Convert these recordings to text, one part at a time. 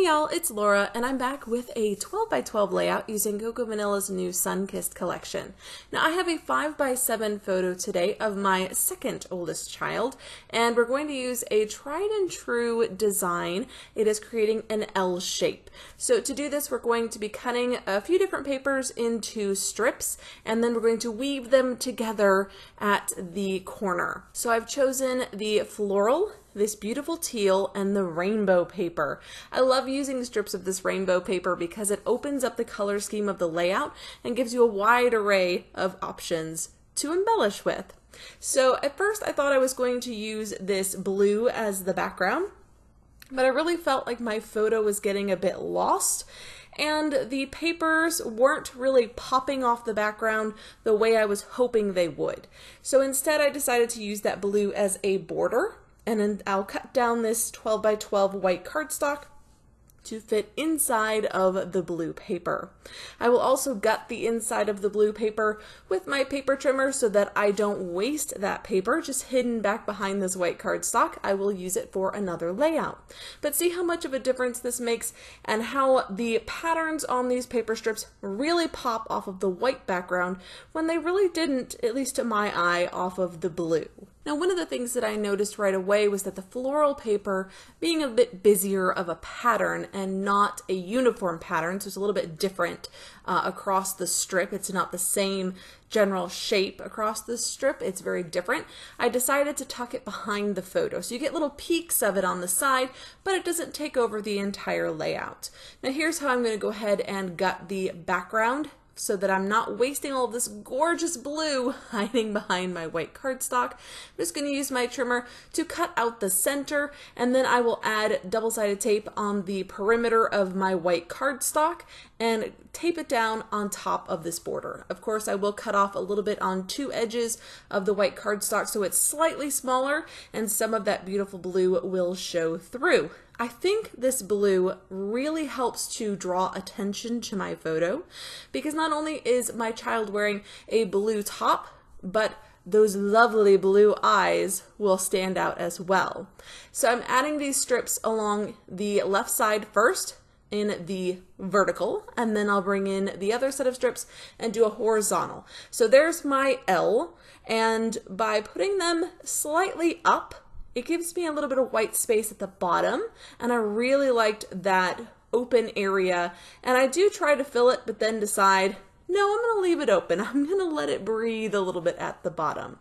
Hey y'all, it's Laura, and I'm back with a 12 by 12 layout using Cocoa Vanilla's new Sunkissed collection. Now, I have a 5 by 7 photo today of my second oldest child, and we're going to use a tried and true design. It is creating an L shape. So to do this, we're going to be cutting a few different papers into strips, and then we're going to weave them together at the corner. So I've chosen the floral this beautiful teal and the rainbow paper. I love using strips of this rainbow paper because it opens up the color scheme of the layout and gives you a wide array of options to embellish with. So at first I thought I was going to use this blue as the background, but I really felt like my photo was getting a bit lost and the papers weren't really popping off the background the way I was hoping they would. So instead I decided to use that blue as a border and then I'll cut down this 12 by 12 white cardstock to fit inside of the blue paper. I will also gut the inside of the blue paper with my paper trimmer so that I don't waste that paper just hidden back behind this white cardstock. I will use it for another layout. But see how much of a difference this makes and how the patterns on these paper strips really pop off of the white background when they really didn't, at least to my eye, off of the blue. Now, one of the things that I noticed right away was that the floral paper being a bit busier of a pattern and not a uniform pattern, so it's a little bit different uh, across the strip. It's not the same general shape across the strip, it's very different. I decided to tuck it behind the photo. So you get little peaks of it on the side, but it doesn't take over the entire layout. Now, here's how I'm going to go ahead and gut the background so that I'm not wasting all this gorgeous blue hiding behind my white cardstock. I'm just going to use my trimmer to cut out the center and then I will add double-sided tape on the perimeter of my white cardstock and tape it down on top of this border. Of course, I will cut off a little bit on two edges of the white cardstock so it's slightly smaller and some of that beautiful blue will show through. I think this blue really helps to draw attention to my photo because not only is my child wearing a blue top, but those lovely blue eyes will stand out as well. So I'm adding these strips along the left side first in the vertical and then I'll bring in the other set of strips and do a horizontal. So there's my L and by putting them slightly up it gives me a little bit of white space at the bottom and I really liked that open area. And I do try to fill it but then decide no I'm gonna leave it open. I'm gonna let it breathe a little bit at the bottom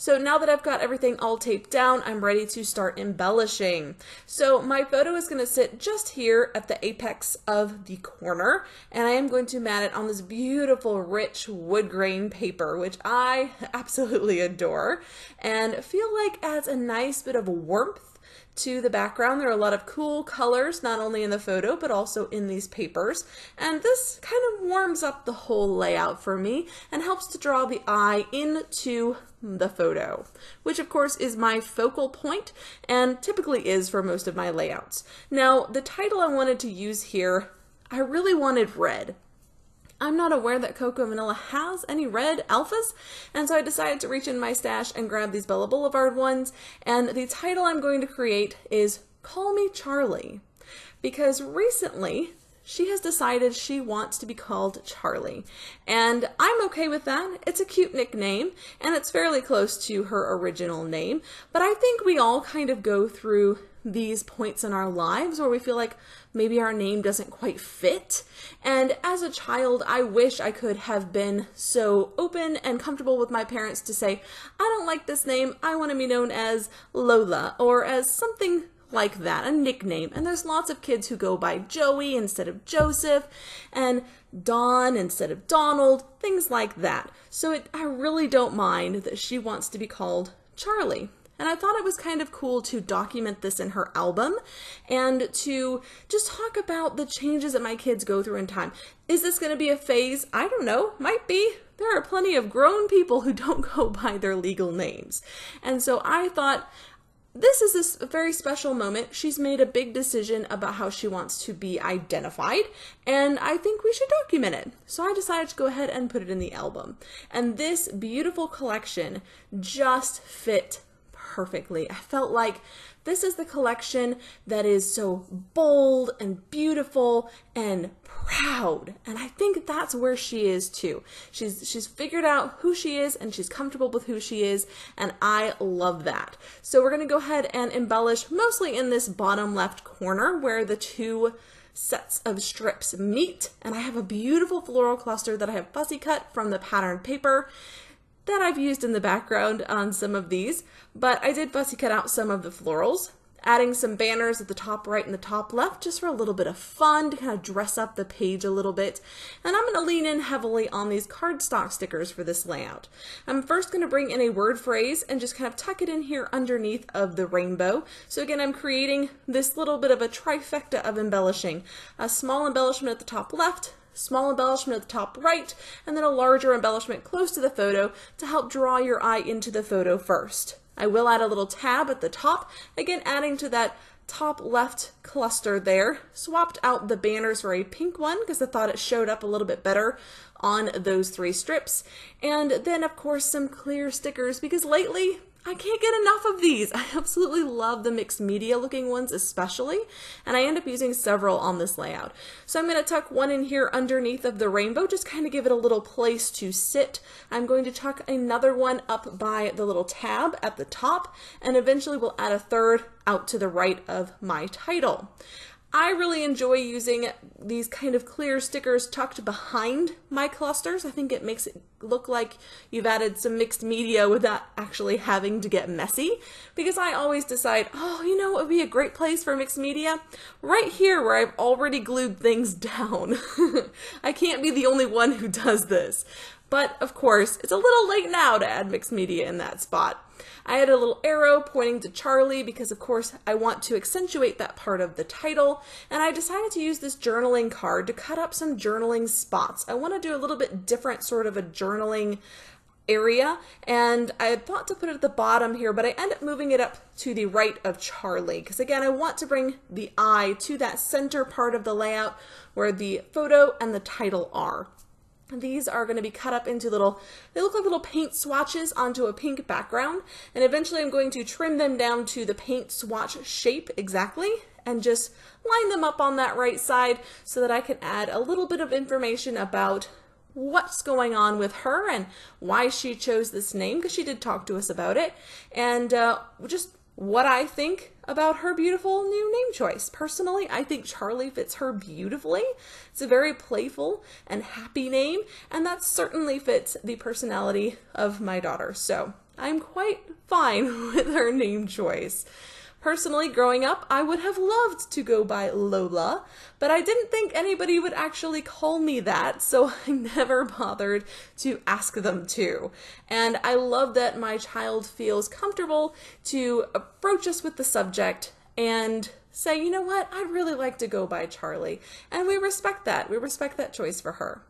so now that I've got everything all taped down, I'm ready to start embellishing. So my photo is going to sit just here at the apex of the corner, and I am going to mat it on this beautiful rich wood grain paper, which I absolutely adore, and feel like adds a nice bit of warmth to the background. There are a lot of cool colors, not only in the photo, but also in these papers. And this kind of warms up the whole layout for me and helps to draw the eye into the photo, which of course is my focal point and typically is for most of my layouts. Now, the title I wanted to use here, I really wanted red. I'm not aware that Cocoa Vanilla has any red alphas, and so I decided to reach in my stash and grab these Bella Boulevard ones, and the title I'm going to create is Call Me Charlie, because recently she has decided she wants to be called Charlie. And I'm okay with that. It's a cute nickname, and it's fairly close to her original name. But I think we all kind of go through these points in our lives where we feel like maybe our name doesn't quite fit. And as a child, I wish I could have been so open and comfortable with my parents to say, I don't like this name, I want to be known as Lola or as something like that, a nickname. And there's lots of kids who go by Joey instead of Joseph and Don instead of Donald, things like that. So it, I really don't mind that she wants to be called Charlie. And I thought it was kind of cool to document this in her album and to just talk about the changes that my kids go through in time. Is this going to be a phase? I don't know. Might be. There are plenty of grown people who don't go by their legal names. And so I thought this is this very special moment. She's made a big decision about how she wants to be identified, and I think we should document it. So I decided to go ahead and put it in the album. And this beautiful collection just fit perfectly. I felt like this is the collection that is so bold and beautiful and proud. And I think that's where she is too. She's she's figured out who she is and she's comfortable with who she is and I love that. So we're going to go ahead and embellish mostly in this bottom left corner where the two sets of strips meet and I have a beautiful floral cluster that I have fussy cut from the pattern paper that I've used in the background on some of these, but I did fussy cut out some of the florals adding some banners at the top right and the top left just for a little bit of fun to kind of dress up the page a little bit. And I'm going to lean in heavily on these cardstock stickers for this layout. I'm first going to bring in a word phrase and just kind of tuck it in here underneath of the rainbow. So again, I'm creating this little bit of a trifecta of embellishing. A small embellishment at the top left, small embellishment at the top right, and then a larger embellishment close to the photo to help draw your eye into the photo first. I will add a little tab at the top, again adding to that top left cluster there. Swapped out the banners for a pink one because I thought it showed up a little bit better on those three strips. And then of course some clear stickers because lately I can't get enough of these. I absolutely love the mixed media looking ones especially, and I end up using several on this layout. So I'm going to tuck one in here underneath of the rainbow, just kind of give it a little place to sit. I'm going to tuck another one up by the little tab at the top, and eventually we'll add a third out to the right of my title. I really enjoy using these kind of clear stickers tucked behind my clusters. I think it makes it look like you've added some mixed media without actually having to get messy because I always decide, oh, you know, it would be a great place for mixed media right here where I've already glued things down. I can't be the only one who does this. But of course, it's a little late now to add mixed media in that spot. I had a little arrow pointing to Charlie because of course I want to accentuate that part of the title and I decided to use this journaling card to cut up some journaling spots. I want to do a little bit different sort of a journaling area and I had thought to put it at the bottom here but I end up moving it up to the right of Charlie because again I want to bring the eye to that center part of the layout where the photo and the title are. These are going to be cut up into little, they look like little paint swatches onto a pink background. And eventually I'm going to trim them down to the paint swatch shape exactly and just line them up on that right side so that I can add a little bit of information about what's going on with her and why she chose this name because she did talk to us about it and uh, just what I think about her beautiful new name choice. Personally, I think Charlie fits her beautifully. It's a very playful and happy name, and that certainly fits the personality of my daughter. So I'm quite fine with her name choice. Personally, growing up, I would have loved to go by Lola, but I didn't think anybody would actually call me that, so I never bothered to ask them to. And I love that my child feels comfortable to approach us with the subject and say, you know what, I'd really like to go by Charlie. And we respect that. We respect that choice for her.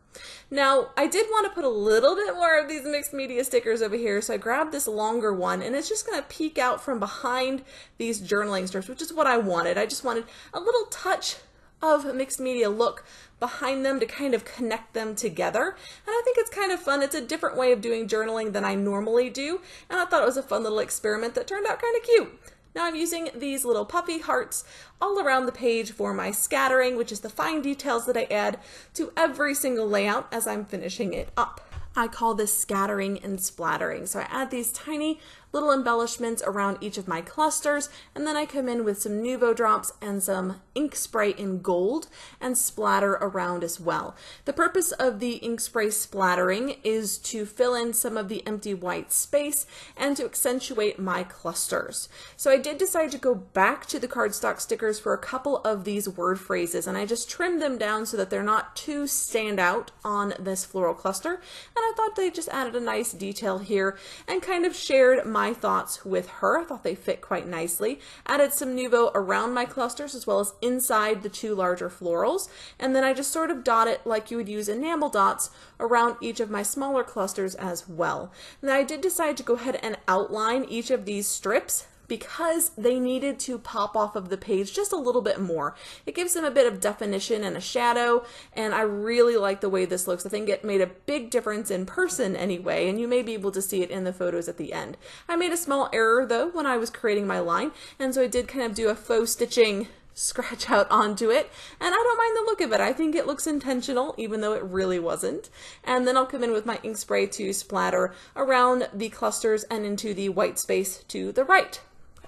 Now, I did want to put a little bit more of these mixed media stickers over here, so I grabbed this longer one, and it's just going to peek out from behind these journaling strips, which is what I wanted. I just wanted a little touch of mixed media look behind them to kind of connect them together. And I think it's kind of fun. It's a different way of doing journaling than I normally do, and I thought it was a fun little experiment that turned out kind of cute. Now I'm using these little puffy hearts all around the page for my scattering, which is the fine details that I add to every single layout as I'm finishing it up. I call this scattering and splattering. So I add these tiny little embellishments around each of my clusters, and then I come in with some Nuvo drops and some ink spray in gold and splatter around as well. The purpose of the ink spray splattering is to fill in some of the empty white space and to accentuate my clusters. So I did decide to go back to the cardstock stickers for a couple of these word phrases, and I just trimmed them down so that they're not too stand out on this floral cluster, and I thought they just added a nice detail here and kind of shared my my thoughts with her. I thought they fit quite nicely. Added some Nuvo around my clusters as well as inside the two larger florals. And then I just sort of dot it like you would use enamel dots around each of my smaller clusters as well. And I did decide to go ahead and outline each of these strips because they needed to pop off of the page just a little bit more. It gives them a bit of definition and a shadow, and I really like the way this looks. I think it made a big difference in person anyway, and you may be able to see it in the photos at the end. I made a small error though when I was creating my line, and so I did kind of do a faux stitching scratch out onto it and I don't mind the look of it. I think it looks intentional even though it really wasn't. And then I'll come in with my ink spray to splatter around the clusters and into the white space to the right.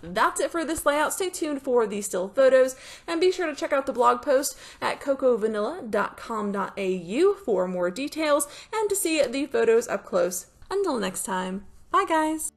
That's it for this layout. Stay tuned for the still photos and be sure to check out the blog post at cocoavanilla.com.au for more details and to see the photos up close. Until next time, bye guys!